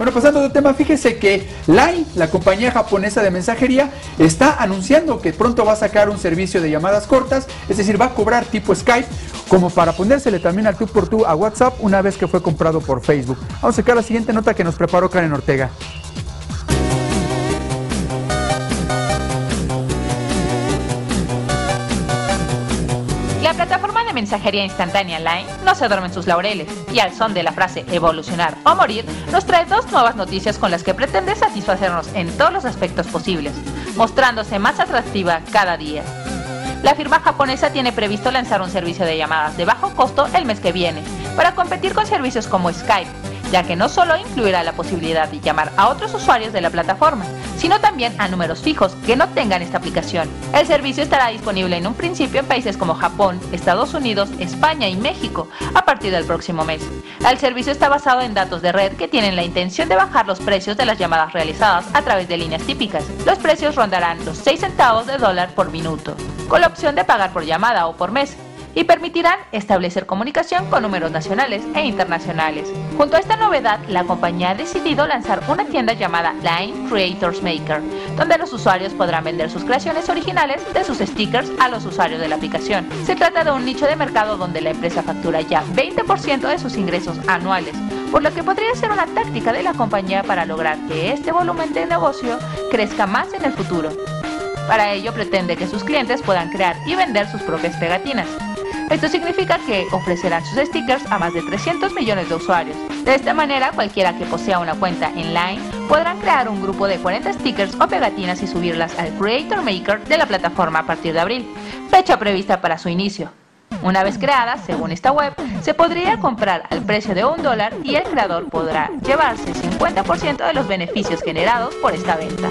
Bueno, pasando de tema, fíjese que Line, la compañía japonesa de mensajería, está anunciando que pronto va a sacar un servicio de llamadas cortas, es decir, va a cobrar tipo Skype, como para ponérsele también al tú por tú a WhatsApp una vez que fue comprado por Facebook. Vamos a sacar la siguiente nota que nos preparó Karen Ortega. Plataforma de mensajería instantánea Line no se duerme en sus laureles y al son de la frase evolucionar o morir nos trae dos nuevas noticias con las que pretende satisfacernos en todos los aspectos posibles, mostrándose más atractiva cada día. La firma japonesa tiene previsto lanzar un servicio de llamadas de bajo costo el mes que viene, para competir con servicios como Skype, ya que no solo incluirá la posibilidad de llamar a otros usuarios de la plataforma, sino también a números fijos que no tengan esta aplicación. El servicio estará disponible en un principio en países como Japón, Estados Unidos, España y México a partir del próximo mes. El servicio está basado en datos de red que tienen la intención de bajar los precios de las llamadas realizadas a través de líneas típicas. Los precios rondarán los 6 centavos de dólar por minuto, con la opción de pagar por llamada o por mes y permitirán establecer comunicación con números nacionales e internacionales. Junto a esta novedad, la compañía ha decidido lanzar una tienda llamada Line Creators Maker, donde los usuarios podrán vender sus creaciones originales de sus stickers a los usuarios de la aplicación. Se trata de un nicho de mercado donde la empresa factura ya 20% de sus ingresos anuales, por lo que podría ser una táctica de la compañía para lograr que este volumen de negocio crezca más en el futuro. Para ello pretende que sus clientes puedan crear y vender sus propias pegatinas. Esto significa que ofrecerán sus stickers a más de 300 millones de usuarios. De esta manera, cualquiera que posea una cuenta en Line podrán crear un grupo de 40 stickers o pegatinas y subirlas al Creator Maker de la plataforma a partir de abril, fecha prevista para su inicio. Una vez creada, según esta web, se podría comprar al precio de un dólar y el creador podrá llevarse 50% de los beneficios generados por esta venta.